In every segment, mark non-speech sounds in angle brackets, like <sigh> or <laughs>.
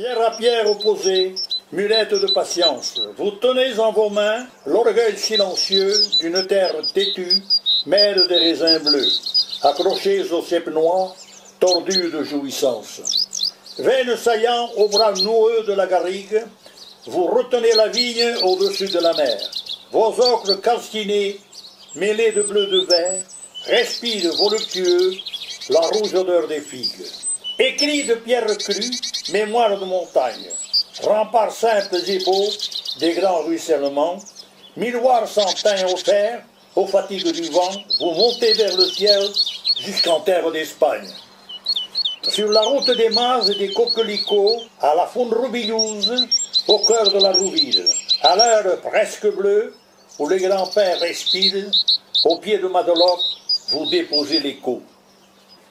Pierre à pierre opposé, mulette de patience, vous tenez en vos mains l'orgueil silencieux d'une terre têtue, mère des raisins bleus, accrochés aux cèpes noirs, tordus de jouissance. Veine saillant au bras noueux de la garrigue, vous retenez la vigne au-dessus de la mer. Vos ocres calcinés, mêlés de bleu de vert, respirent voluptueux la rouge odeur des figues. Écrit de pierre crue, mémoire de montagne, remparts simples et beaux des grands ruissellements, miroirs sans teint offert, aux fatigues du vent, vous montez vers le ciel jusqu'en terre d'Espagne. Sur la route des mases et des coquelicots, à la Fondrobilluse, au cœur de la Rouville, à l'heure presque bleue, où les grands-pères respirent, au pied de Madeloc, vous déposez l'écho.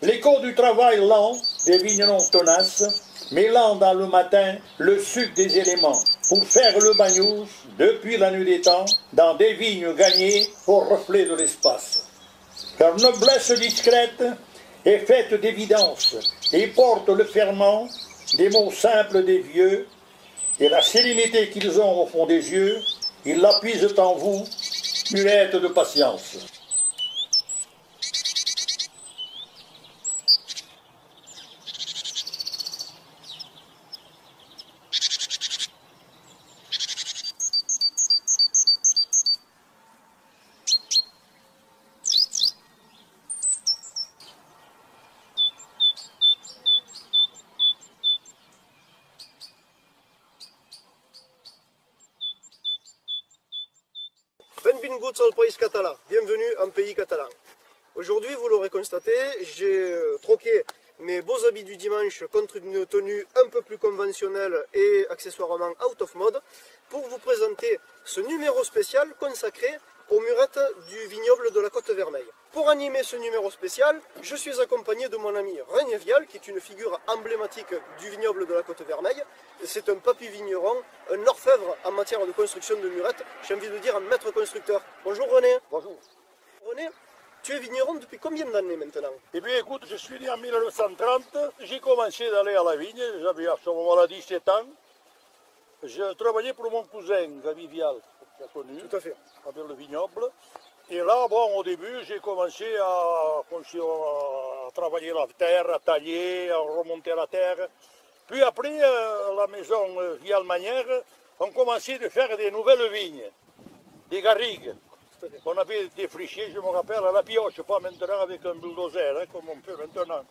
L'écho du travail lent des vignerons tenaces, mêlant dans le matin le suc des éléments, pour faire le bagnous, depuis la nuit des temps, dans des vignes gagnées au reflet de l'espace. Leur noblesse discrète est faite d'évidence et porte le ferment des mots simples des vieux, et la sérénité qu'ils ont au fond des yeux, ils la puisent en vous, muette de patience. Benvinguts al País Català, bienvenue en pays catalan. Aujourd'hui, vous l'aurez constaté, j'ai euh, troqué mes beaux habits du dimanche contre une tenue un peu plus conventionnelle et accessoirement out of mode pour vous présenter ce numéro spécial consacré aux murettes du vignoble de la Côte Vermeille. Pour animer ce numéro spécial, je suis accompagné de mon ami René Vial, qui est une figure emblématique du vignoble de la Côte Vermeille. C'est un papy vigneron, un orfèvre en matière de construction de murettes, j'ai envie de dire un maître constructeur. Bonjour René. Bonjour. René, tu es vigneron depuis combien d'années maintenant? Eh bien, écoute, je suis né en 1930. J'ai commencé d'aller à la vigne. J'avais à ce moment-là 17 ans. Je travaillais pour mon cousin, Gabi Vial, qui a connu, Tout à fait. avec le vignoble. Et là, bon, au début, j'ai commencé à, à travailler la terre, à tailler, à remonter la terre. Puis après, euh, la maison euh, Manière, on commençait de faire des nouvelles vignes, des garrigues. On avait défriché, je me rappelle, à la pioche, pas maintenant avec un bulldozer, hein, comme on fait maintenant.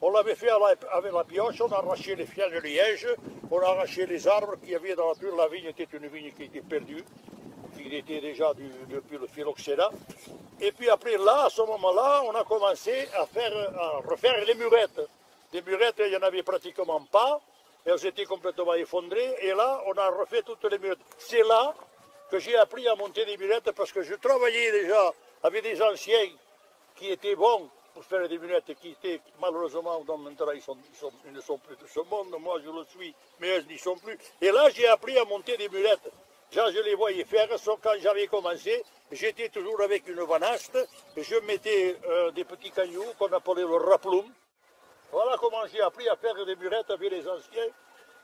On l'avait fait avec la pioche, on a arraché les fils de liège, on a arraché les arbres qu'il y avait dans la pure. La vigne était une vigne qui était perdue, qui était déjà depuis le phylloxéra. Et puis après, là, à ce moment-là, on a commencé à, faire, à refaire les murettes. Les murettes, il n'y en avait pratiquement pas, elles étaient complètement effondrées, et là, on a refait toutes les murettes. C'est là que j'ai appris à monter des murettes parce que je travaillais déjà avec des anciens qui étaient bons pour faire des murettes, qui étaient malheureusement, donc maintenant ils, ils ils ne sont plus de ce monde, moi je le suis, mais elles n'y sont plus. Et là j'ai appris à monter des murettes. Je les voyais faire, sauf quand j'avais commencé, j'étais toujours avec une vanaste, je mettais euh, des petits cailloux qu'on appelait le raplum. Voilà comment j'ai appris à faire des murettes avec les anciens.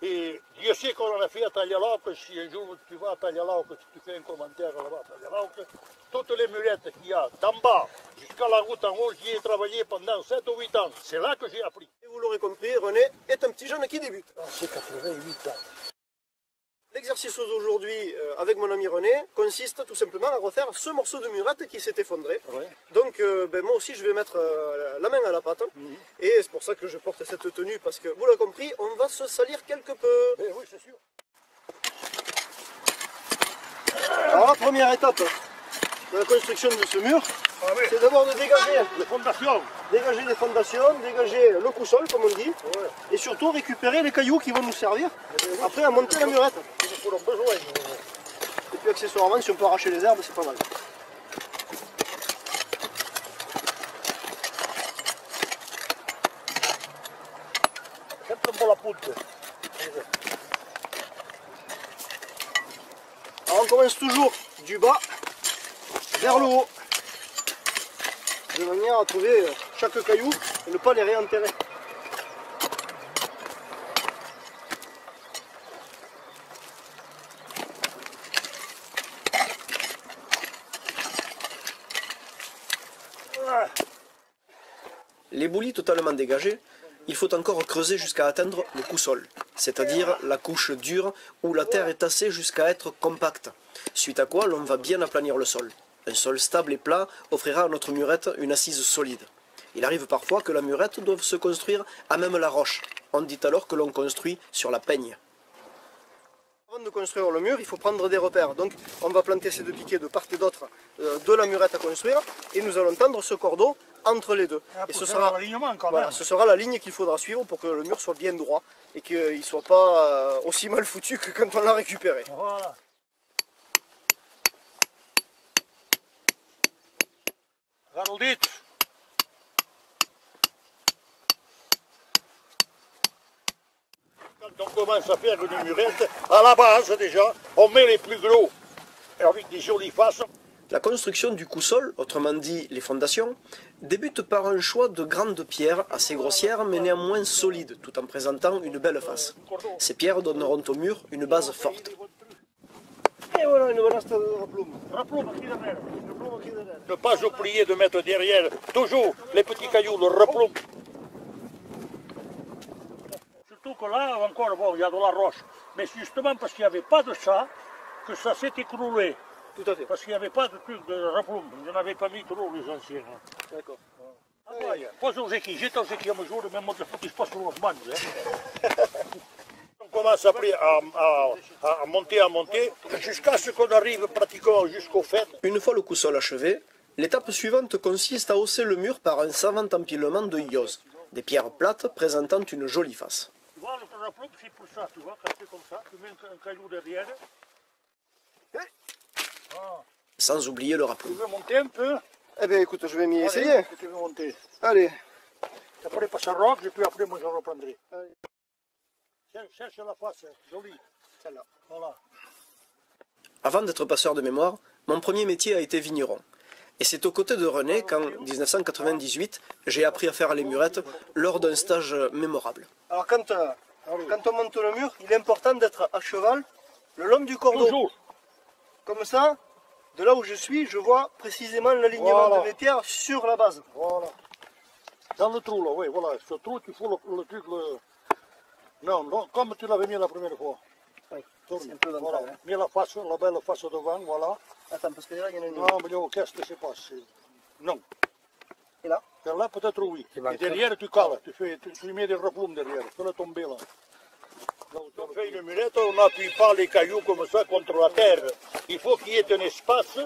Et Dieu sait qu'on en a fait à Taglialoc, si un jour tu vas à Taglialoc, si tu fais un commentaire là-bas à Taglialoc, toutes les murettes qu'il y a d'en bas jusqu'à la route en haut, j'y ai travaillé pendant 7 ou 8 ans. C'est là que j'ai appris. Et vous l'aurez compris, René est un petit jeune qui débute. C'est 88 ans. L'exercice d'aujourd'hui euh, avec mon ami René consiste tout simplement à refaire ce morceau de murette qui s'est effondré. Ouais. Donc euh, ben, moi aussi je vais mettre euh, la main à la pâte et c'est pour ça que je porte cette tenue parce que vous l'avez compris, on va se salir quelque peu. Eh oui, c'est sûr. Alors la première étape de la construction de ce mur, Ah oui. c'est d'abord de dégager, Les fondations. dégager les fondations, dégager le coussol comme on dit, et surtout récupérer les cailloux qui vont nous servir après à monter la murette. Et puis accessoirement si on peut arracher les herbes c'est pas mal. Simplement la poudre. Alors on commence toujours du bas vers le haut, de manière à trouver chaque caillou et ne pas les réenterrer. Les boulis totalement dégagés, il faut encore creuser jusqu'à atteindre le coup-sol, c'est-à-dire la couche dure où la terre est tassée jusqu'à être compacte, suite à quoi l'on va bien aplanir le sol. Un sol stable et plat offrira à notre murette une assise solide. Il arrive parfois que la murette doive se construire à même la roche. On dit alors que l'on construit sur la peigne. Avant de construire le mur, il faut prendre des repères. Donc on va planter ces deux piquets de part et d'autre euh, de la murette à construire et nous allons tendre ce cordeau entre les deux. Ah, et ce sera, voilà, ce la ligne qu'il faudra suivre pour que le mur soit bien droit et qu'il ne soit pas euh, aussi mal foutu que quand on l'a récupéré. Voilà. Quand on commence à faire une murette, à la base déjà, on met les plus gros, avec des jolies faces. La construction du coup-sol, autrement dit les fondations, débute par un choix de grandes pierres assez grossières mais néanmoins solides tout en présentant une belle face. Ces pierres donneront au mur une base forte. Et voilà une balaste de. Ne pas oublier de mettre derrière toujours les petits cailloux, le replomb. Surtout que là, encore, bon, il y a de la roche. Mais c'est justement parce qu'il n'y avait pas de ça que ça s'est écroulé. Tout à fait. Parce qu'il n'y avait pas de truc de replomb. Ils n'en avaient pas mis trop, les anciens. hein. D'accord. Aqui, jeita-os aqui a mesura, mesmo outra porque isso passam as manos. Hein? On commence après à, à- à monter, à monter, jusqu'à ce qu'on arrive pratiquement jusqu'au fait. Une fois le coup-sol achevé, l'étape suivante consiste à hausser le mur par un savant empilement de yose, des pierres plates présentant une jolie face. Tu vois, le c'est pour ça, tu vois, quand c'est comme ça, tu mets un caillou derrière. Sans oublier le Tu rappelon. veux monter un peu Eh bien écoute, je vais m'y essayer. Tu veux monter. Allez. Après, passe à rock, et puis après, moi, je reprendrai. Allez. Cherche, la face, jolie. Celle-là. Voilà. Avant d'être passeur de mémoire, mon premier métier a été vigneron. Et c'est aux côtés de René qu'en 1998, j'ai appris à faire les murettes lors d'un stage mémorable. Alors quand, euh, quand on monte le mur, il est important d'être à cheval le long du cordeau. Toujours. Comme ça, de là où je suis, je vois précisément l'alignement Voilà. de mes pierres sur la base. Voilà. Dans le trou, là, oui, voilà. Ce trou, tu fous le, le truc, le... Non, non, comme tu l'avais mis la première fois. Oui, Tourne. c'est un peu voilà. hein. Mets la face, la belle face devant, voilà. Attends, parce que là, il y en a une. Non, mais là, qu'est-ce que c'est pas c'est- Non. Et là Vers là, peut-être oui. Et derrière, tu cales. Tu, fais, tu, tu mets des replombes derrière. Fais-le tomber là. Où on fait une mulette, on n'appuie pas les cailloux comme ça contre la terre. Il faut qu'il y ait un espace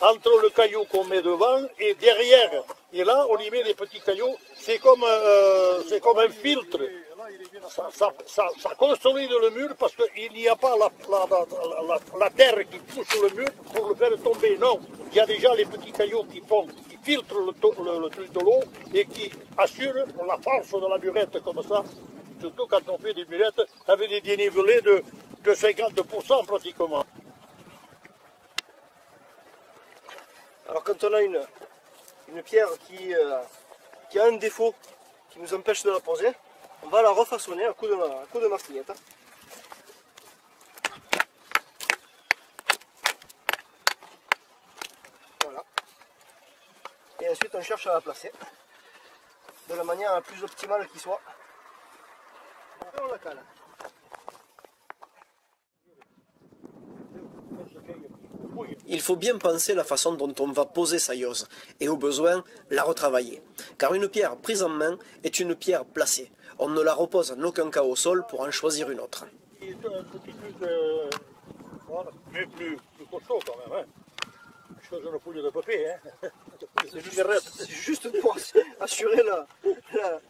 entre le caillou qu'on met devant et derrière. Et là, on y met des petits cailloux. C'est comme, euh, comme un filtre. Ça, ça, consolide le mur parce qu'il n'y a pas la, la, la- terre qui pousse le mur pour le faire tomber. Non, il y a déjà les petits cailloux qui font, filtrent le, le- le truc de l'eau et qui assurent la force de la murette comme ça. Surtout quand on fait des murettes avec des dénivelés de, de 50% pratiquement. Alors quand on a une, pierre qui, euh, qui a un défaut qui nous empêche de la poser, on va la refaçonner à coup de, à coup de martillette. Voilà. Et ensuite on cherche à la placer de la manière la plus optimale qui soit. Il faut bien penser la façon dont on va poser sa yose, et au besoin, la retravailler. Car une pierre prise en main est une pierre placée. On ne la repose en aucun cas au sol pour en choisir une autre. Et un petit truc, euh, voilà, mais plus, plus costaud quand même. Hein. Je fais une fouille de papier. Hein. <laughs> C'est juste, pour assurer la, la-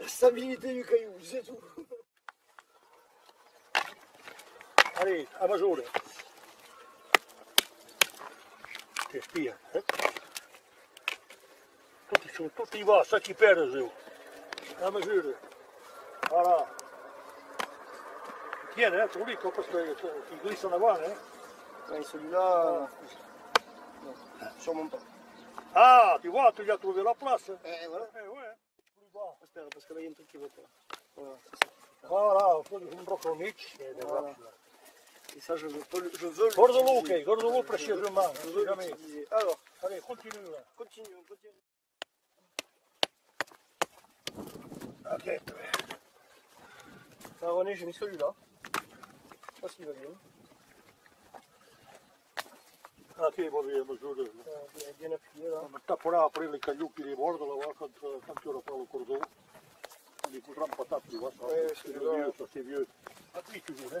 la stabilité du caillou, c'est tout. Allez, à mesure. Che spia. Eh? Tutti, su, tutti i. A mesure. Voilà. Tiens, hein, tu lis parce qu'il glisse en avant. Hein. Ouais, celui-là, sûrement pas. Ah, tu vois, tu lui as trouvé la place. Eh, voilà. Eh ouais. Plus bas. Espère, parce que là, il y a un truc qui va pas. Voilà, c'est ça. Voilà, un Voilà. Et ça, je veux, je veux le utiliser. ok. Je veux Jamais. Alors, Allez, continue là. continue, continue. Ok. Alors René, j'ai mis celui-là. Je sais pas s'il va bien. Ok, va bien. Euh, bien, bien appuyé là. On tapera après les cailloux qui débordent là-bas quand, euh, quand tu auras pas le cordeau. On les coudra en patate, tu vois, ça. Ouais, c'est c'est vieux, ça c'est vieux. Appuie toujours, hein.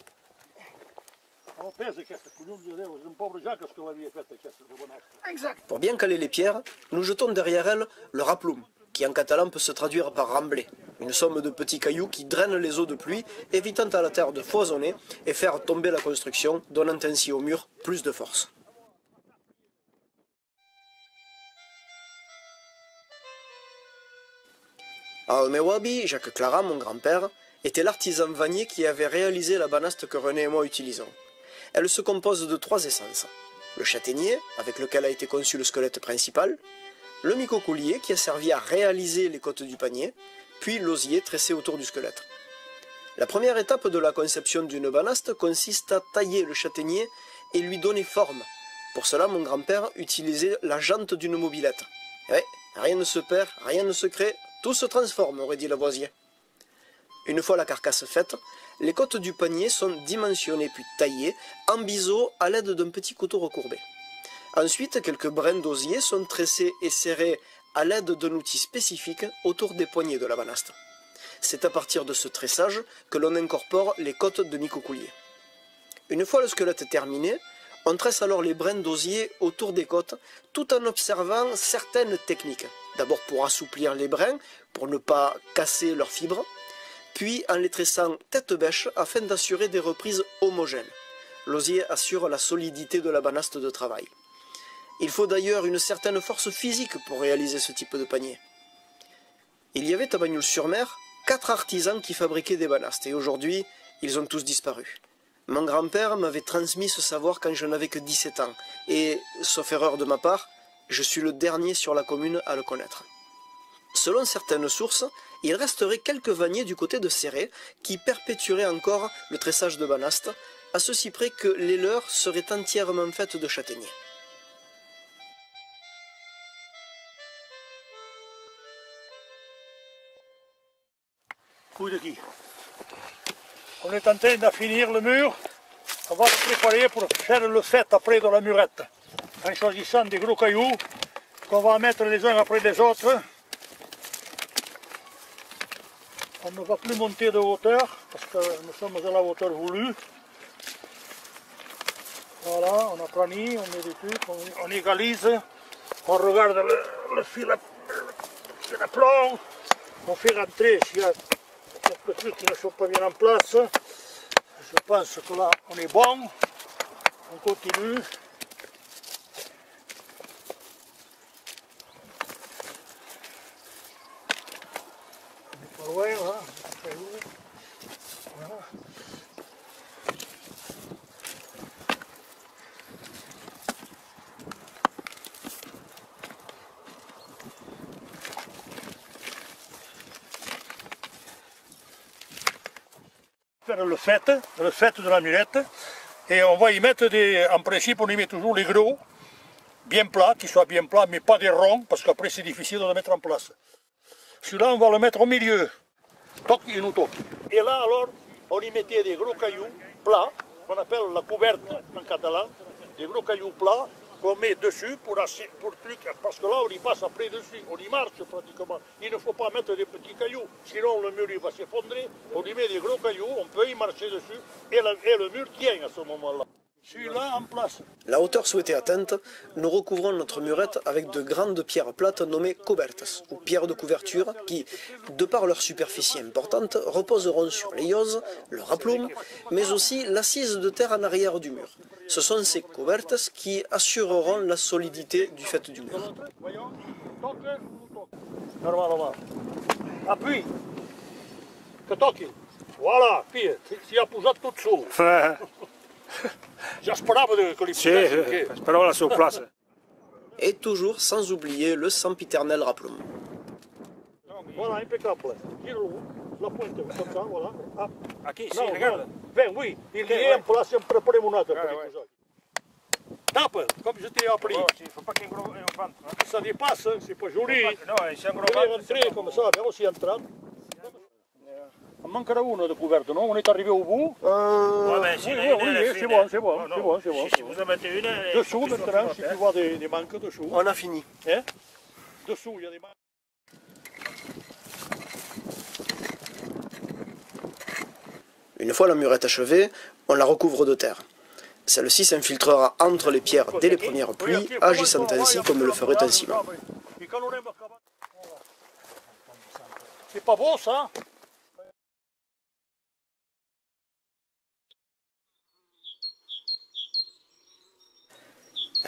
Pour bien caler les pierres, nous jetons derrière elles le raplum, qui en catalan peut se traduire par remblai, une somme de petits cailloux qui drainent les eaux de pluie, évitant à la terre de foisonner et faire tomber la construction, donnant ainsi au mur plus de force. Al-Mewabi, Jacques Clara, mon grand-père, était l'artisan vannier qui avait réalisé la banaste que René et moi utilisons. Elle se compose de trois essences. Le châtaignier, avec lequel a été conçu le squelette principal, le micocoulier qui a servi à réaliser les côtes du panier, puis l'osier tressé autour du squelette. La première étape de la conception d'une banaste consiste à tailler le châtaignier et lui donner forme. Pour cela, mon grand-père utilisait la jante d'une mobilette. Eh rien ne se perd, rien ne se crée, tout se transforme, aurait dit Lavoisier. Une fois la carcasse faite, les côtes du panier sont dimensionnées puis taillées en biseau à l'aide d'un petit couteau recourbé. Ensuite, quelques brins d'osier sont tressés et serrés à l'aide d'un outil spécifique autour des poignets de la banaste. C'est à partir de ce tressage que l'on incorpore les côtes de micocoulier. Une fois le squelette terminé, on tresse alors les brins d'osier autour des côtes tout en observant certaines techniques. D'abord pour assouplir les brins, pour ne pas casser leurs fibres, puis en les tressant tête bêche afin d'assurer des reprises homogènes. L'osier assure la solidité de la banaste de travail. Il faut d'ailleurs une certaine force physique pour réaliser ce type de panier. Il y avait à Bagnoul-sur-Mer quatre artisans qui fabriquaient des banastes et aujourd'hui, ils ont tous disparu. Mon grand-père m'avait transmis ce savoir quand je n'avais que 17 ans et, sauf erreur de ma part, je suis le dernier sur la commune à le connaître. Selon certaines sources, il resterait quelques vanniers du côté de Serré qui perpétueraient encore le tressage de banaste, à ceci près que les leurs seraient entièrement faites de châtaigniers. Couille de qui On est en train de finir le mur. On va le préparer pour faire le fait après de la murette. En choisissant des gros cailloux qu'on va mettre les uns après les autres. On ne va plus monter de hauteur parce que nous sommes à la hauteur voulue. Voilà, on aplanit, on met des trucs, on, on égalise, on regarde le, fil à, le plomb, on fait rentrer s'il y a quelques trucs qui ne sont pas bien en place. Je pense que là, on est bon. On continue. On est pas loin, là. Après, où Voilà. Faire le fait, le fait de la murette. Et on va y mettre des. En principe, on y met toujours les gros, bien plats, qui soient bien plats, mais pas des ronds, parce qu'après c'est difficile de le mettre en place. Celui-là, on va le mettre au milieu. Toc et nous toc. Et là, alors, on y mettait des gros cailloux plats, qu'on appelle la couverte en catalan, des gros cailloux plats qu'on met dessus pour, pour truc, parce que là, on y passe après dessus, on y marche pratiquement. Il ne faut pas mettre des petits cailloux, sinon le mur va s'effondrer. On y met des gros cailloux, on peut y marcher dessus, et, et le mur tient à ce moment-là. Celui-là en place. La hauteur souhaitée atteinte, nous recouvrons notre murette avec de grandes pierres plates nommées cobertas, ou pierres de couverture, qui, de par leur superficie importante, reposeront sur l'eiose, le raplum, mais aussi l'assise de terre en arrière du mur. Ce sont ces cobertas qui assureront la solidité du fait du mur. Voyons. Toque. Normalement. Appuie. Que toque. Voilà, <laughs> fie, si, si ha posat tot sol. Ja esperava de- que posessin. què? esperava la seva plaça. <laughs> Et toujours sans oublier le sempiternel raplum. Voilà, impeccable. La puente, comme ça, voilà. Ah. Regarda. no, ben, oui, il place, en preparem un altre. Ah, per ouais. posar. Tapa, com je t'ai appris. Oh, sí, fa pas que engro- eh, fan. Ça dépasse, c'est pas joli. No, eh, si Deve engropat. rentrer comme ça, veure si ha entrat? En mancarà una de coberta, no? On est arrivé au bout. Euh, Ouais, mais si oui, oui, oui, est c'est bon, c'est bon, c'est non. bon, c'est bon, Si, vous en mettez une, elle Dessous maintenant, si tu vois des, des manques dessous. on a fini. Hein? Dessous, il y a des manques. Une fois la murette achevée, on la recouvre de terre. Celle-ci s'infiltrera entre les pierres dès les premières pluies, agissant ainsi comme le ferait un ciment. C'est pas beau, ça?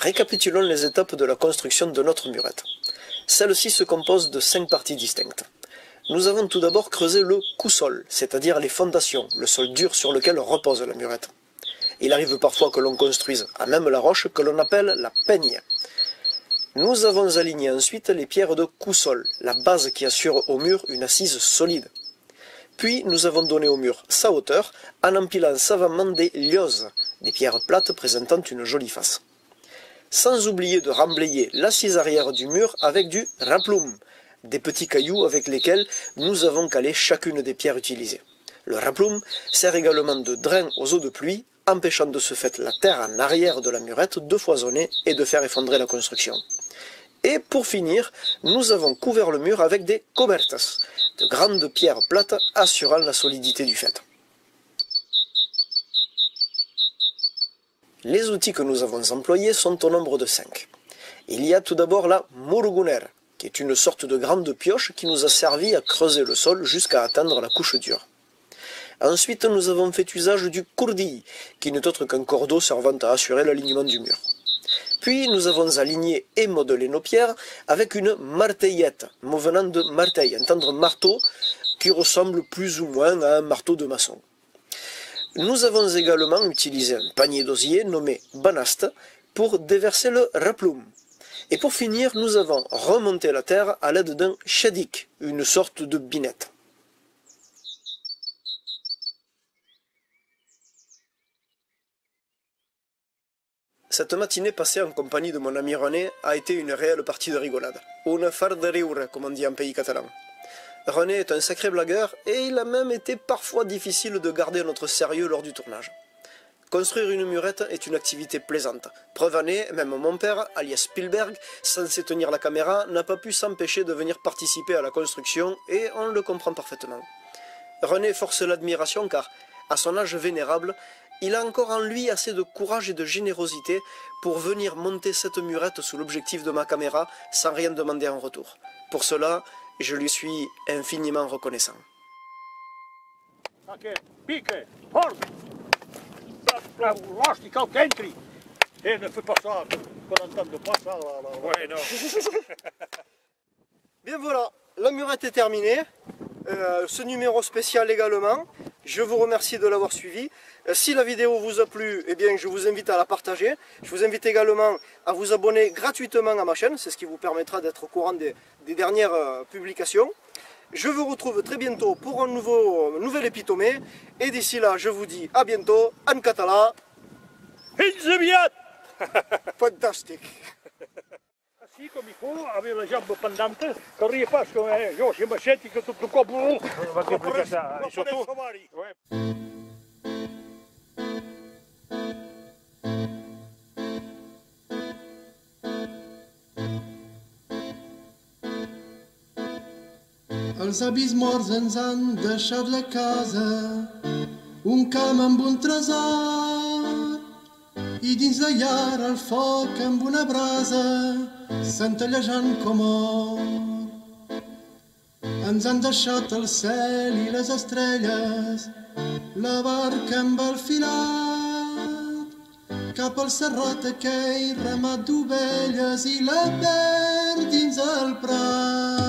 Récapitulons les étapes de la construction de notre murette. Celle-ci se compose de cinq parties distinctes. Nous avons tout d'abord creusé le coup-sol, c'est-à-dire les fondations, le sol dur sur lequel repose la murette. Il arrive parfois que l'on construise à même la roche que l'on appelle la peigne. Nous avons aligné ensuite les pierres de coup-sol, la base qui assure au mur une assise solide. Puis nous avons donné au mur sa hauteur en empilant savamment des lioses, des pierres plates présentant une jolie face sans oublier de remblayer l'assise arrière du mur avec du raplum, des petits cailloux avec lesquels nous avons calé chacune des pierres utilisées. Le raplum sert également de drain aux eaux de pluie, empêchant de ce fait la terre en arrière de la murette de foisonner et de faire effondrer la construction. Et pour finir, nous avons couvert le mur avec des cobertas, de grandes pierres plates assurant la solidité du fait. Les outils que nous avons employés sont au nombre de cinq. Il y a tout d'abord la muruguner, qui est une sorte de grande pioche qui nous a servi à creuser le sol jusqu'à atteindre la couche dure. Ensuite, nous avons fait usage du kurdi, qui n'est autre qu'un cordeau servant à assurer l'alignement du mur. Puis nous avons aligné et modelé nos pierres avec une marteillette, mot venant de marteille, entendre marteau, qui ressemble plus ou moins à un marteau de maçon. Nous avons également utilisé un panier d'osier nommé banast pour déverser le raplum. Et pour finir, nous avons remonté la terre à l'aide d'un shadik, une sorte de binette. Cette matinée passée en compagnie de mon ami René a été une réelle partie de rigolade. Une far de riure, comme on dit en pays catalan. René est un sacré blagueur et il a même été parfois difficile de garder notre sérieux lors du tournage. Construire une murette est une activité plaisante. Preuve en même mon père, alias Spielberg, censé tenir la caméra, n'a pas pu s'empêcher de venir participer à la construction et on le comprend parfaitement. René force l'admiration car, à son âge vénérable, il a encore en lui assez de courage et de générosité pour venir monter cette murette sous l'objectif de ma caméra sans rien demander en retour. Pour cela, je lui suis infiniment reconnaissant. Ok, pique, force. Lâche, il faut qu'entri. Et ne fais pas ça, qu'on n'entende pas ça. Là, là, là. Ouais, non. <laughs> Bien voilà, la murette est terminée. Euh, ce numéro spécial également. Je vous remercie de l'avoir suivi. Euh, si la vidéo vous a plu, eh bien, je vous invite à la partager. Je vous invite également à vous abonner gratuitement à ma chaîne. C'est ce qui vous permettra d'être au courant des, des dernières euh, publications. Je vous retrouve très bientôt pour un nouveau, nouvel épitomé. Et d'ici là, je vous dis à bientôt en catalan. <laughs> Fantastique. Sikom i a veure, la jamba pendanta, que arriba pas, com eh, io i que tot de cop... Uh, va complicar això, això e Els avis morts ens han deixat la casa, un camp amb un tresor, i dins la llar el foc amb una brasa centellejant com or. Ens han deixat el cel i les estrelles, la barca amb el filat, cap al serrat aquell ramat d'ovelles i la verd dins el prat.